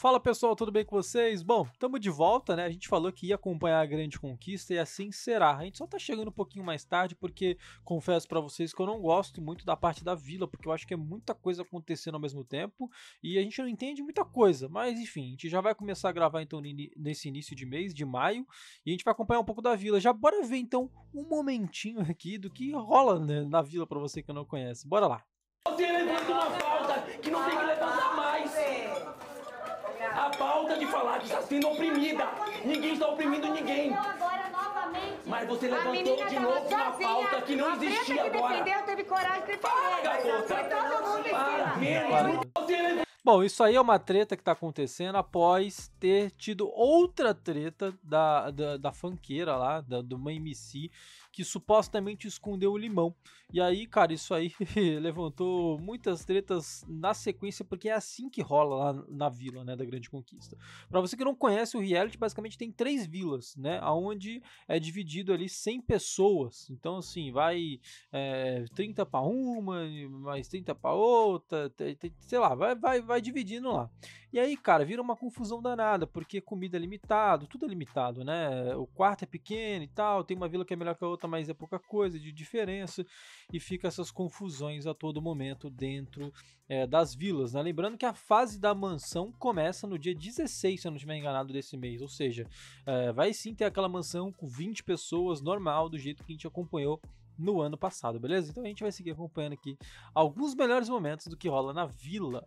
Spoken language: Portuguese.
Fala pessoal, tudo bem com vocês? Bom, estamos de volta, né? A gente falou que ia acompanhar a grande conquista e assim será. A gente só tá chegando um pouquinho mais tarde porque confesso para vocês que eu não gosto muito da parte da vila, porque eu acho que é muita coisa acontecendo ao mesmo tempo e a gente não entende muita coisa. Mas enfim, a gente já vai começar a gravar então nesse início de mês, de maio, e a gente vai acompanhar um pouco da vila. Já bora ver então um momentinho aqui do que rola né, na vila para você que não conhece. Bora lá. Você levanta uma falta que não tem que levantar. De falar que está sendo oprimida. Ninguém está oprimindo ninguém. Mas você levantou de novo uma pauta que não existia agora. defendeu, teve coragem de defender. Para, garota. Foi todo mundo em Para, cima. menos. Você Bom, isso aí é uma treta que tá acontecendo após ter tido outra treta da, da, da funkeira lá, da, de uma MC, que supostamente escondeu o limão. E aí, cara, isso aí levantou muitas tretas na sequência, porque é assim que rola lá na vila, né, da Grande Conquista. Pra você que não conhece o reality, basicamente tem três vilas, né, aonde é dividido ali 100 pessoas. Então, assim, vai é, 30 pra uma, mais 30 pra outra, sei lá, vai, vai, vai dividindo lá. E aí, cara, vira uma confusão danada, porque comida é limitado, tudo é limitado, né? O quarto é pequeno e tal, tem uma vila que é melhor que a outra, mas é pouca coisa de diferença, e fica essas confusões a todo momento dentro é, das vilas, né? Lembrando que a fase da mansão começa no dia 16, se eu não estiver enganado, desse mês, ou seja, é, vai sim ter aquela mansão com 20 pessoas, normal, do jeito que a gente acompanhou no ano passado, beleza? Então a gente vai seguir acompanhando aqui alguns melhores momentos do que rola na vila.